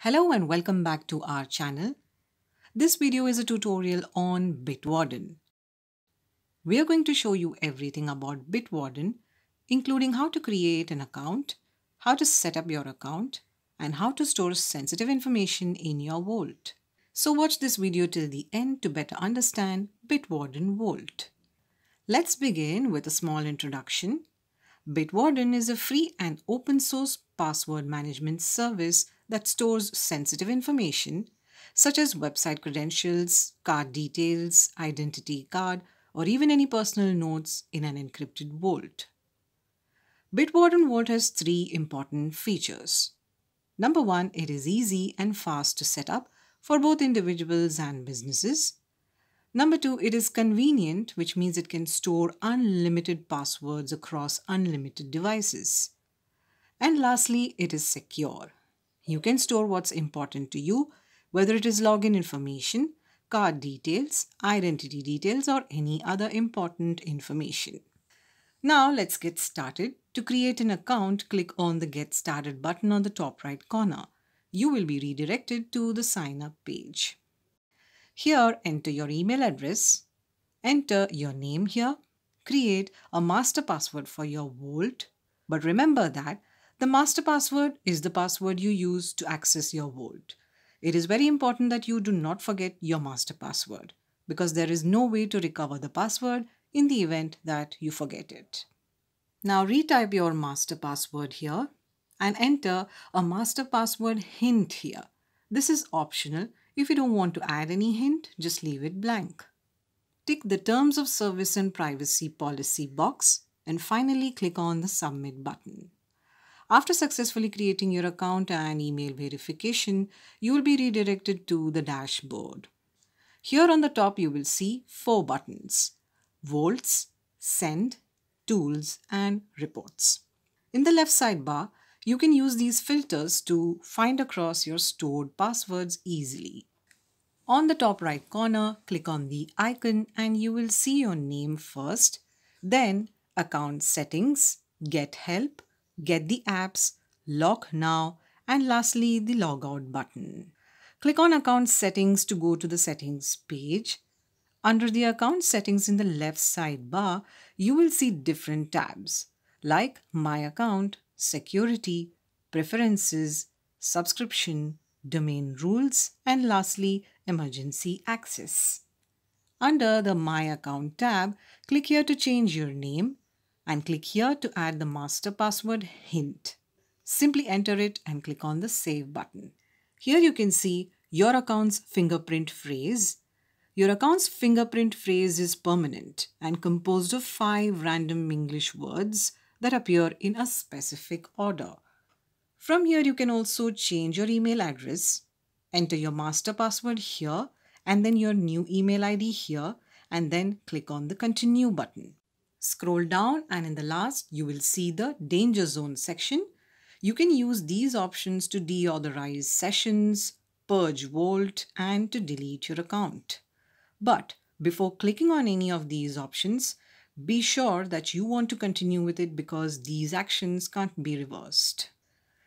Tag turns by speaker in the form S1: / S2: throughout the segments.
S1: Hello and welcome back to our channel. This video is a tutorial on Bitwarden. We are going to show you everything about Bitwarden, including how to create an account, how to set up your account, and how to store sensitive information in your Vault. So watch this video till the end to better understand Bitwarden Vault. Let's begin with a small introduction. Bitwarden is a free and open source password management service that stores sensitive information such as website credentials, card details, identity card, or even any personal notes in an encrypted vault. Bitwarden Vault has three important features. Number one, it is easy and fast to set up for both individuals and businesses. Number two, it is convenient, which means it can store unlimited passwords across unlimited devices. And lastly, it is secure. You can store what's important to you, whether it is login information, card details, identity details, or any other important information. Now let's get started. To create an account, click on the Get Started button on the top right corner. You will be redirected to the sign up page. Here, enter your email address, enter your name here, create a master password for your Vault. But remember that the master password is the password you use to access your Vault. It is very important that you do not forget your master password because there is no way to recover the password in the event that you forget it. Now retype your master password here and enter a master password hint here. This is optional. If you don't want to add any hint, just leave it blank. Tick the Terms of Service and Privacy Policy box and finally click on the Submit button. After successfully creating your account and email verification, you will be redirected to the dashboard. Here on the top, you will see four buttons, Vaults, Send, Tools, and Reports. In the left sidebar, you can use these filters to find across your stored passwords easily. On the top right corner, click on the icon and you will see your name first, then account settings, get help, get the apps, lock now, and lastly the logout button. Click on account settings to go to the settings page. Under the account settings in the left sidebar, you will see different tabs like My Account, Security, Preferences, Subscription, Domain Rules, and lastly, Emergency Access. Under the My Account tab, click here to change your name, and click here to add the master password hint. Simply enter it and click on the save button. Here you can see your account's fingerprint phrase. Your account's fingerprint phrase is permanent and composed of five random English words that appear in a specific order. From here, you can also change your email address, enter your master password here, and then your new email ID here, and then click on the continue button. Scroll down and in the last you will see the danger zone section. You can use these options to deauthorize sessions, purge Vault and to delete your account. But before clicking on any of these options, be sure that you want to continue with it because these actions can't be reversed.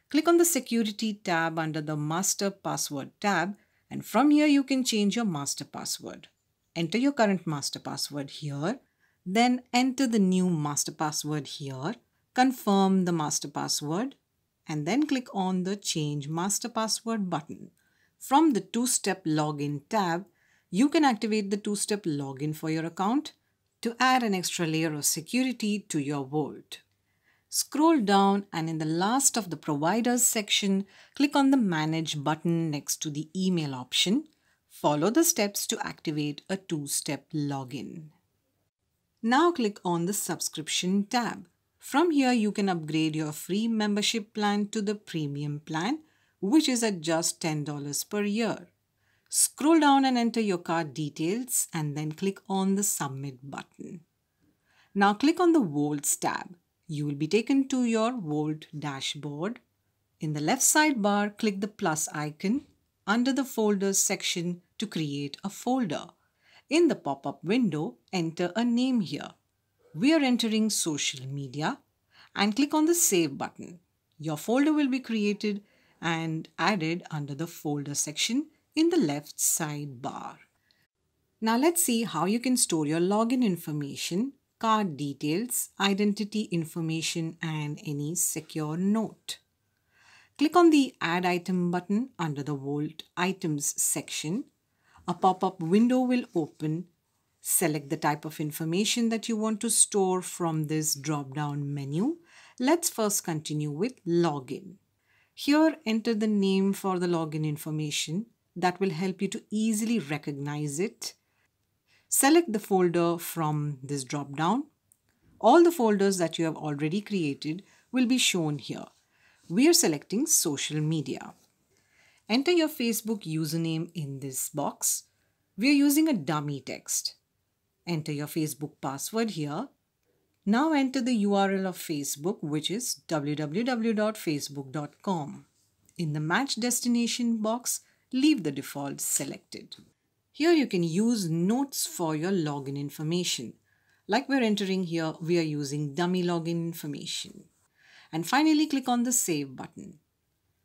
S1: Click on the Security tab under the Master Password tab and from here you can change your master password. Enter your current master password here then enter the new master password here, confirm the master password, and then click on the Change Master Password button. From the two-step login tab, you can activate the two-step login for your account to add an extra layer of security to your Vault. Scroll down and in the last of the providers section, click on the Manage button next to the email option. Follow the steps to activate a two-step login. Now click on the subscription tab. From here you can upgrade your free membership plan to the premium plan which is at just $10 per year. Scroll down and enter your card details and then click on the submit button. Now click on the Vaults tab. You will be taken to your Vault dashboard. In the left sidebar, click the plus icon under the folders section to create a folder. In the pop-up window, enter a name here. We are entering social media and click on the save button. Your folder will be created and added under the folder section in the left sidebar. Now let's see how you can store your login information, card details, identity information and any secure note. Click on the Add Item button under the Vault Items section. A pop-up window will open. Select the type of information that you want to store from this drop-down menu. Let's first continue with Login. Here, enter the name for the login information. That will help you to easily recognize it. Select the folder from this drop-down. All the folders that you have already created will be shown here we are selecting social media. Enter your Facebook username in this box. We are using a dummy text. Enter your Facebook password here. Now enter the URL of Facebook, which is www.facebook.com. In the Match Detection box, leave the default selected. Here you can use notes for your login information. Like we're entering here, we are using dummy login information and finally click on the Save button.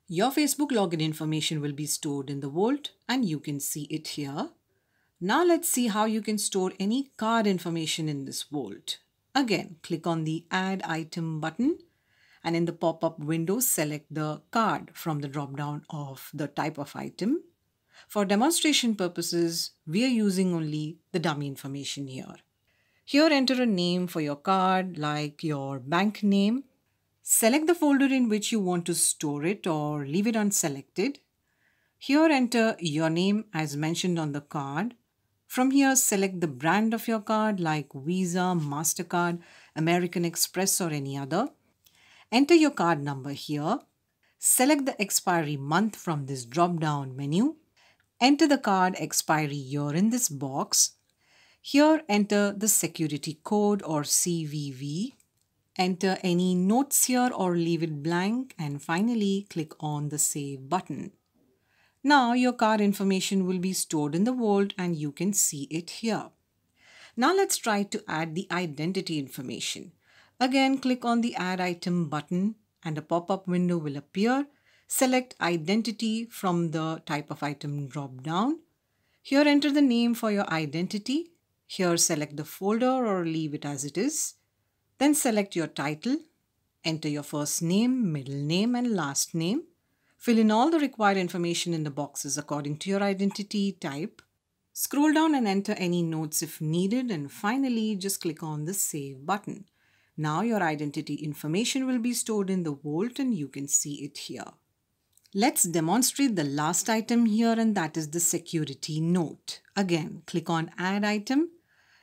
S1: Your Facebook login information will be stored in the Vault and you can see it here. Now let's see how you can store any card information in this Vault. Again, click on the Add Item button and in the pop-up window, select the card from the drop-down of the type of item. For demonstration purposes, we are using only the dummy information here. Here enter a name for your card like your bank name Select the folder in which you want to store it or leave it unselected. Here enter your name as mentioned on the card. From here select the brand of your card like Visa, MasterCard, American Express or any other. Enter your card number here. Select the expiry month from this drop down menu. Enter the card expiry year in this box. Here enter the security code or CVV enter any notes here or leave it blank and finally click on the save button. Now your card information will be stored in the vault and you can see it here. Now let's try to add the identity information. Again click on the add item button and a pop-up window will appear. Select identity from the type of item drop down. Here enter the name for your identity. Here select the folder or leave it as it is. Then select your title, enter your first name, middle name and last name. Fill in all the required information in the boxes according to your identity type. Scroll down and enter any notes if needed and finally just click on the Save button. Now your identity information will be stored in the Vault and you can see it here. Let's demonstrate the last item here and that is the security note. Again, click on Add Item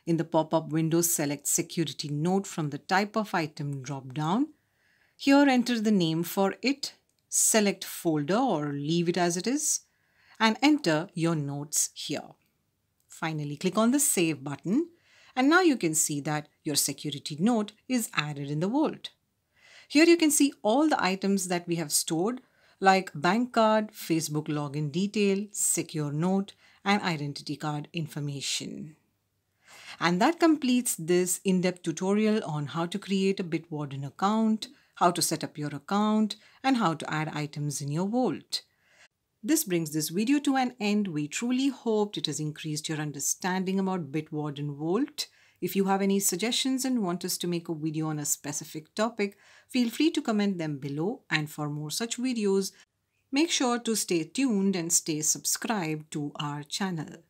S1: in the pop-up window, select Security Note from the Type of Item drop-down. Here enter the name for it, select Folder or leave it as it is, and enter your notes here. Finally, click on the Save button, and now you can see that your security note is added in the Vault. Here you can see all the items that we have stored like bank card, Facebook login detail, secure note, and identity card information. And that completes this in-depth tutorial on how to create a Bitwarden account, how to set up your account, and how to add items in your vault. This brings this video to an end. We truly hoped it has increased your understanding about Bitwarden Vault. If you have any suggestions and want us to make a video on a specific topic, feel free to comment them below. And for more such videos, make sure to stay tuned and stay subscribed to our channel.